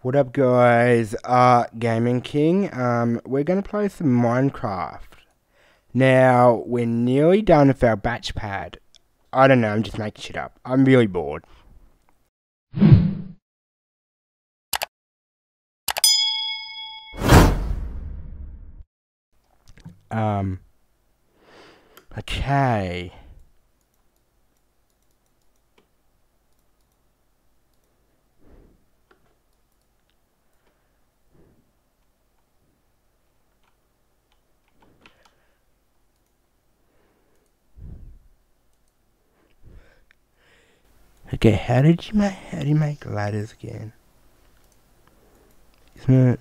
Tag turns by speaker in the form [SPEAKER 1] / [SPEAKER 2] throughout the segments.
[SPEAKER 1] What up, guys? Uh, Gaming King. Um, we're gonna play some Minecraft. Now we're nearly done with our batch pad. I don't know. I'm just making shit up. I'm really bored. Um. Okay. Okay, how did you make how do you make ladders again? Isn't it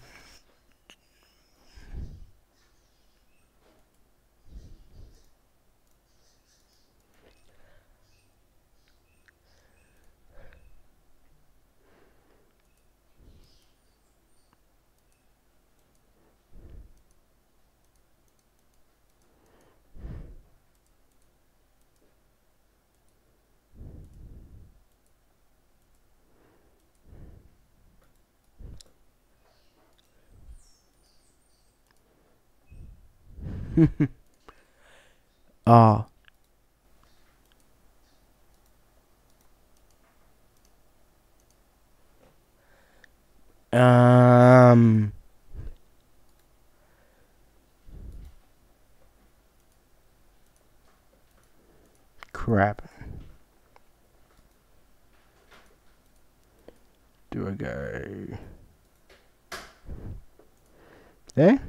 [SPEAKER 1] oh um crap. Do I go? There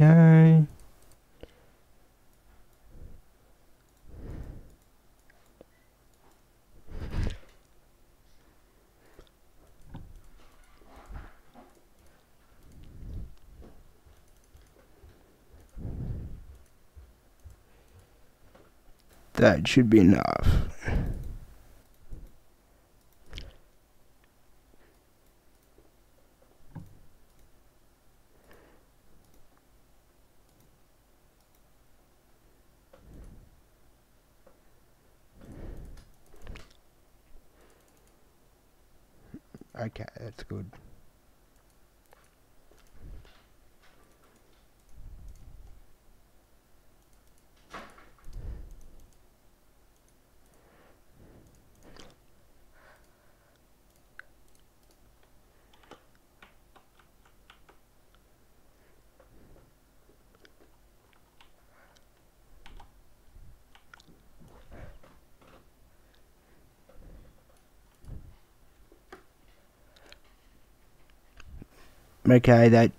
[SPEAKER 1] Okay. That should be enough. Okay, that's good. Okay, that.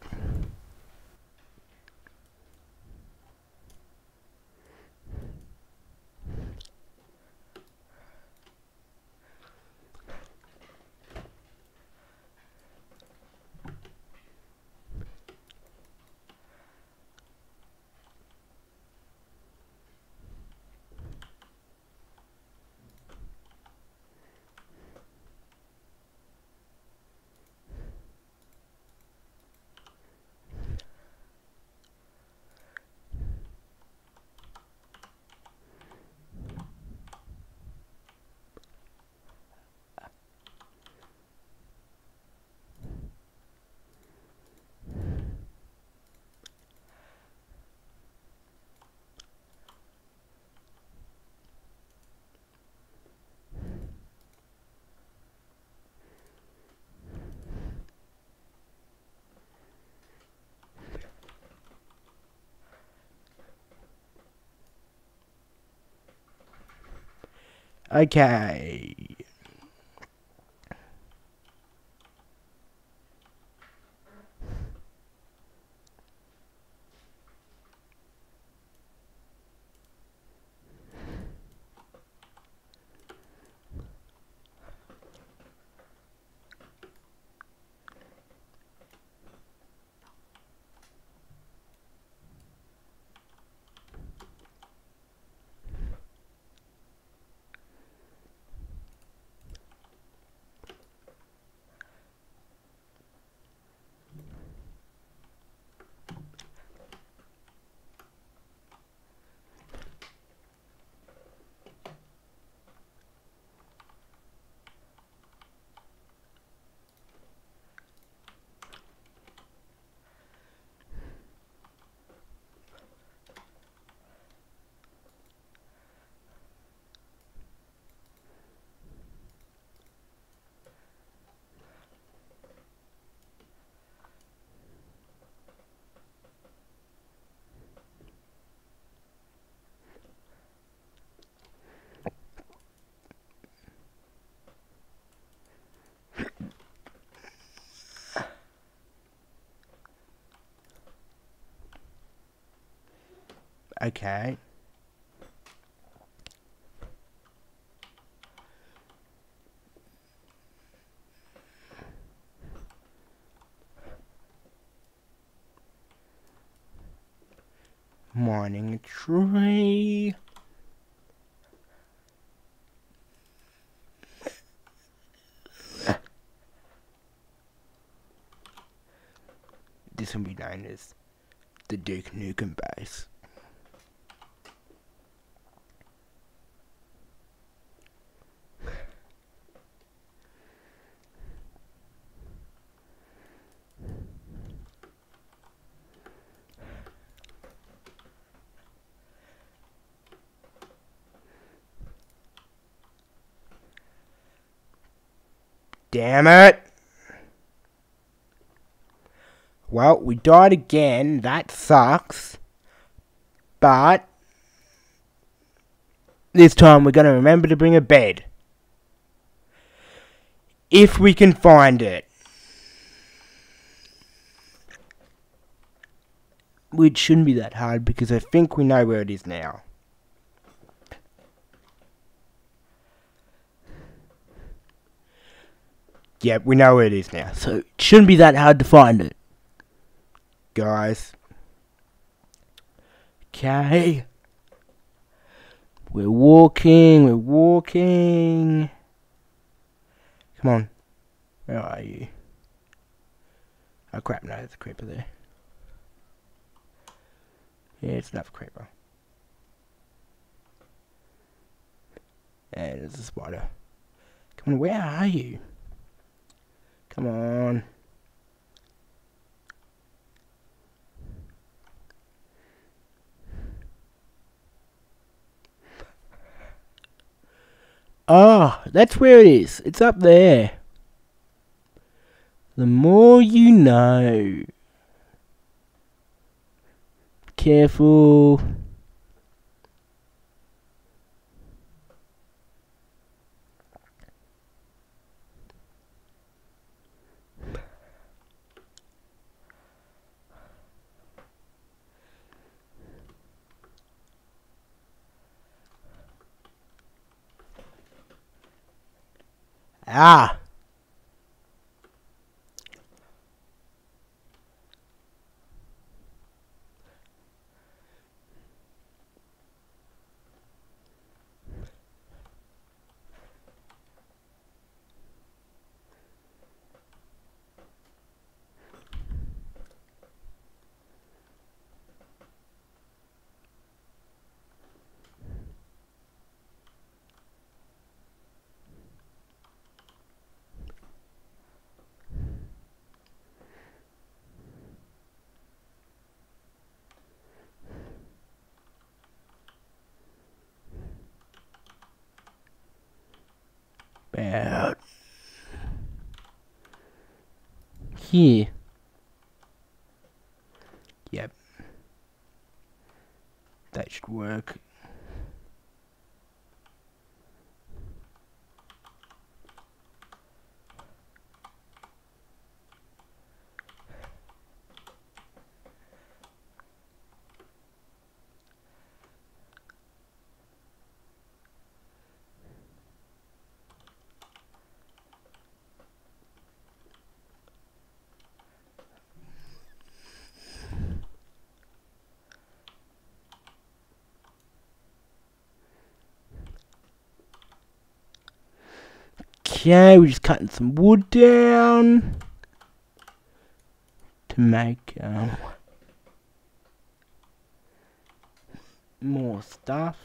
[SPEAKER 1] Okay. Okay. Mining a tree. This will be known as the Duke Nukem base. Damn it! Well, we died again. That sucks. But this time we're going to remember to bring a bed. If we can find it. Which shouldn't be that hard because I think we know where it is now. Yep, we know where it is now. So it shouldn't be that hard to find it. Guys. Okay. We're walking, we're walking. Come on. Where are you? Oh crap, no, there's a creeper there. Yeah, it's another creeper. And there's a spider. Come on, where are you? Come on. Ah, that's where it is. It's up there. The more you know. Careful. Ah. about here. Yep. That should work. Okay, we're just cutting some wood down to make um, more stuff.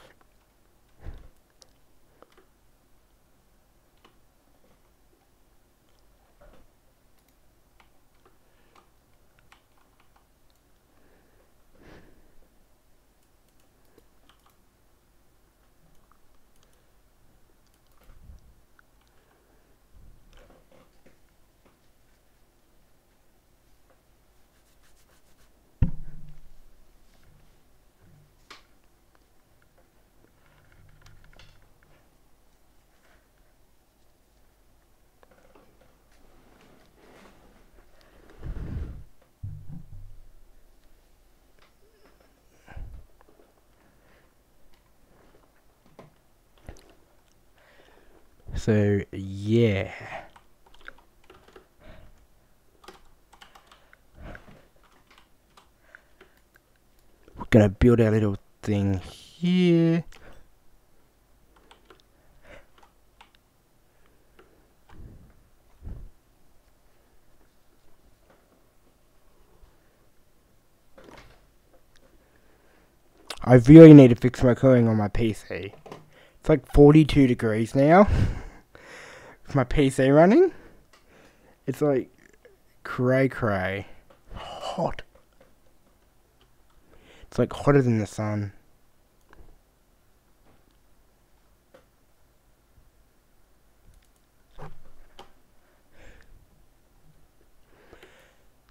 [SPEAKER 1] So, yeah. We're gonna build our little thing here. I really need to fix my cooling on my PC. It's like 42 degrees now. My PC running. It's like cray cray. Hot. It's like hotter than the sun.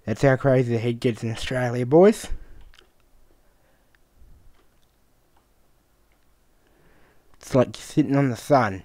[SPEAKER 1] That's how crazy the heat gets in Australia, boys. It's like you're sitting on the sun.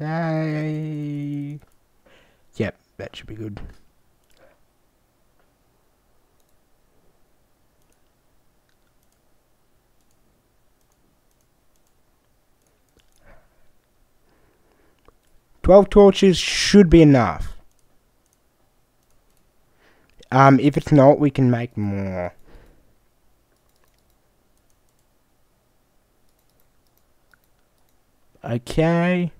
[SPEAKER 1] Okay. Yep, that should be good. Twelve torches should be enough. Um, if it's not, we can make more. Okay.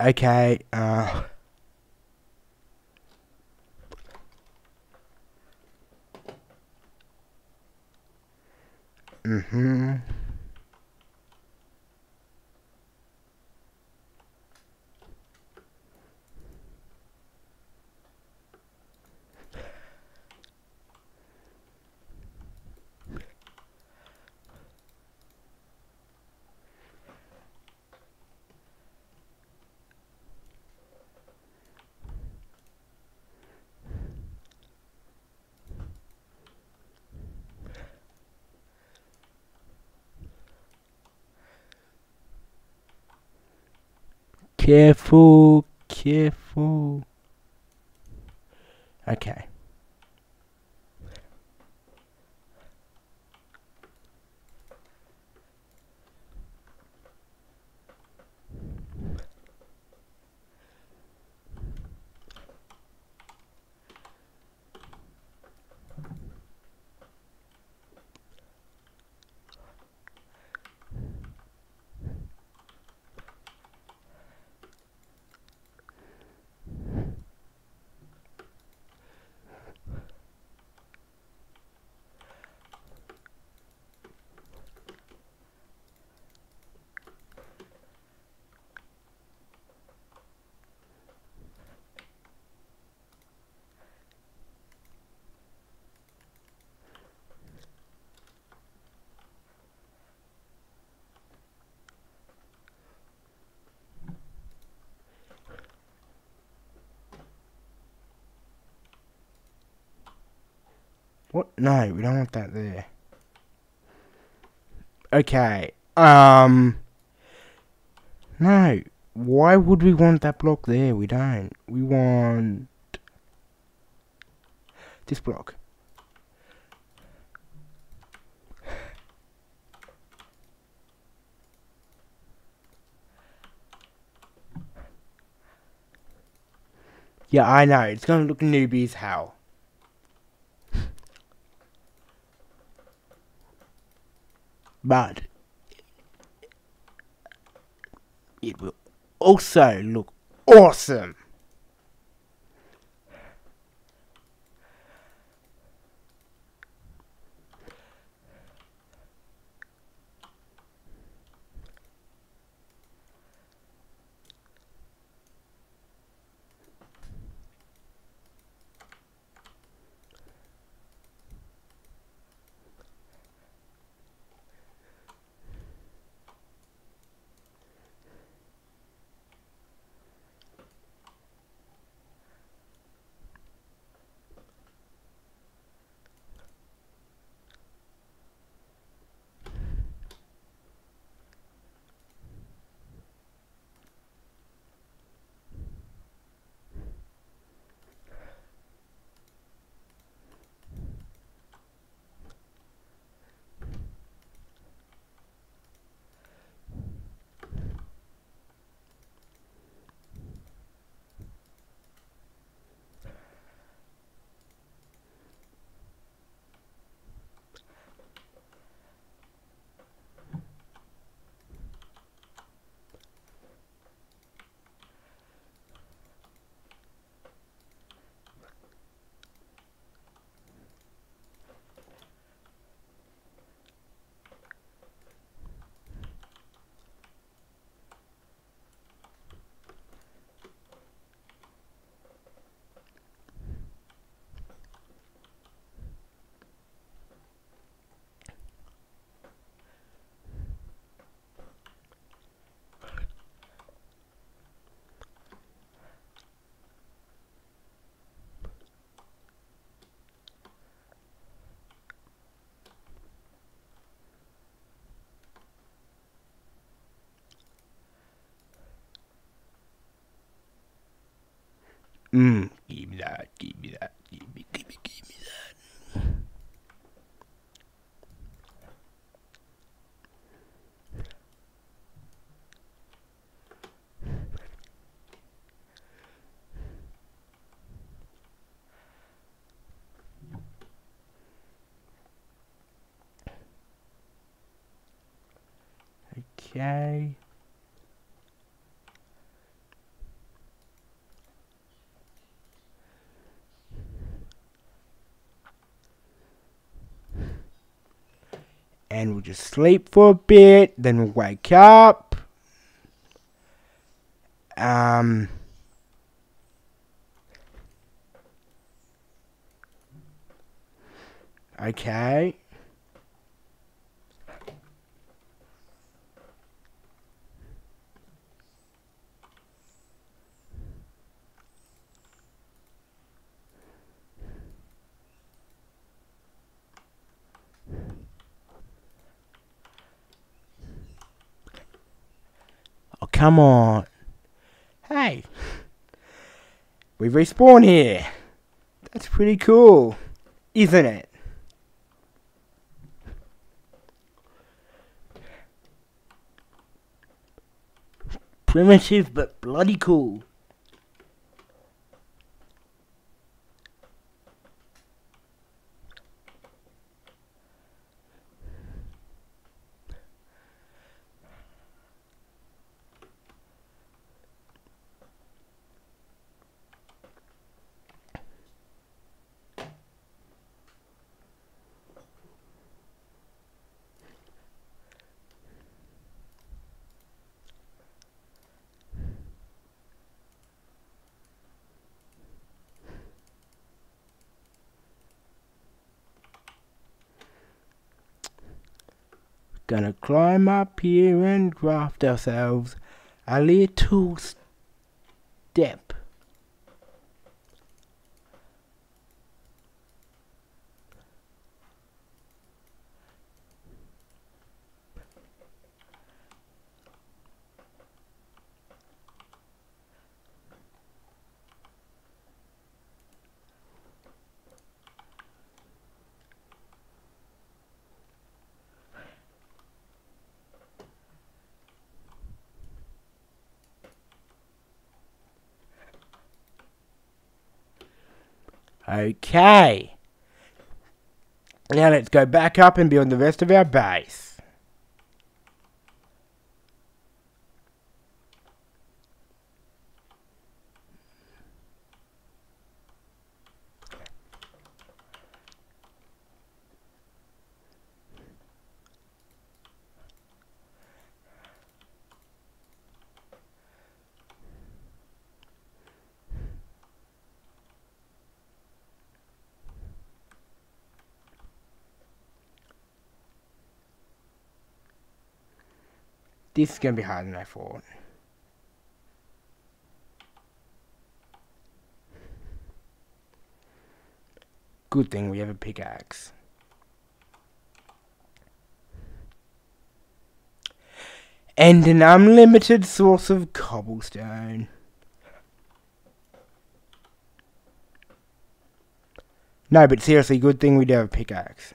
[SPEAKER 1] Okay, uh... Mm-hmm. Careful, careful. Okay. What? No, we don't want that there. Okay. Um. No. Why would we want that block there? We don't. We want this block. Yeah, I know. It's gonna look newbies hell. But it will also look awesome. Mm, give me that, give me that, give me, give me, give me that. Okay. We'll just sleep for a bit, then we'll wake up. Um, okay. Oh, come on. Hey. We respawn here. That's pretty cool. Isn't it? Primitive but bloody cool. Gonna climb up here and craft ourselves a little step. Okay. Now let's go back up and build the rest of our base. This is going to be harder than I thought. Good thing we have a pickaxe. And an unlimited source of cobblestone. No, but seriously, good thing we do have a pickaxe.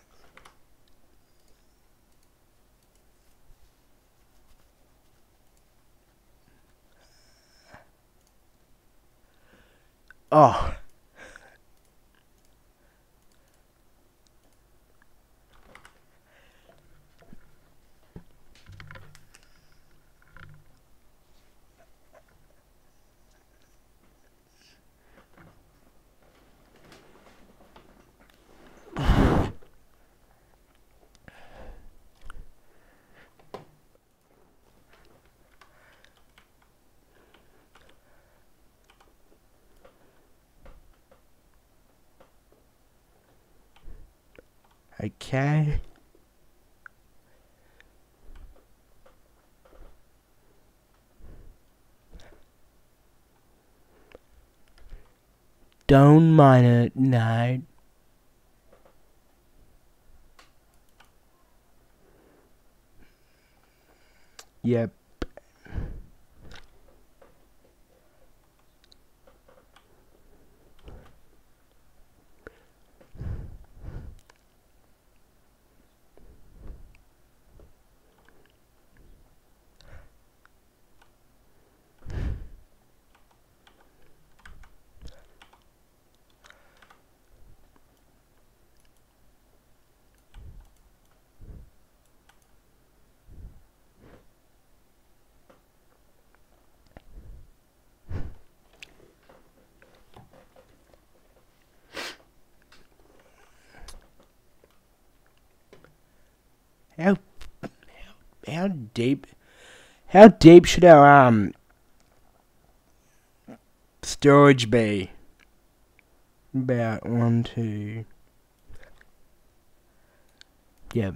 [SPEAKER 1] Oh. Okay. Don't mind it, no. Yep. How, how, how deep, how deep should our, um, storage be? About one, two, yep.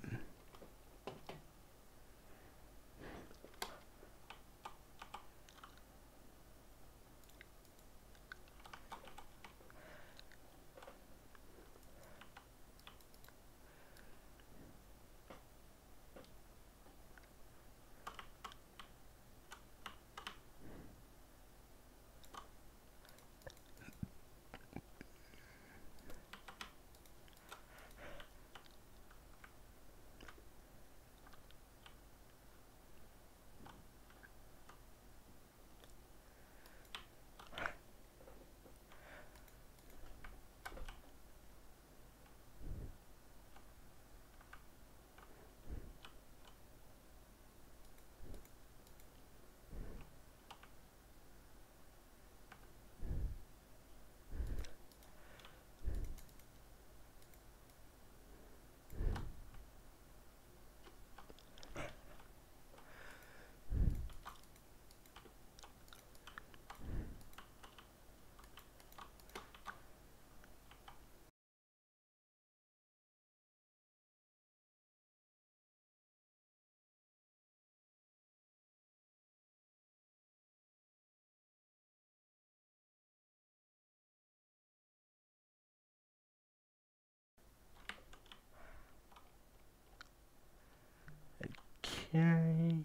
[SPEAKER 1] Okay.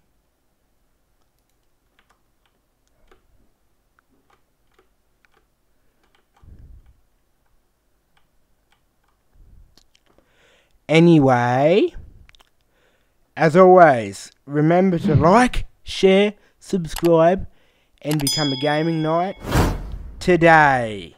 [SPEAKER 1] Anyway, as always, remember to like, share, subscribe, and become a gaming knight today.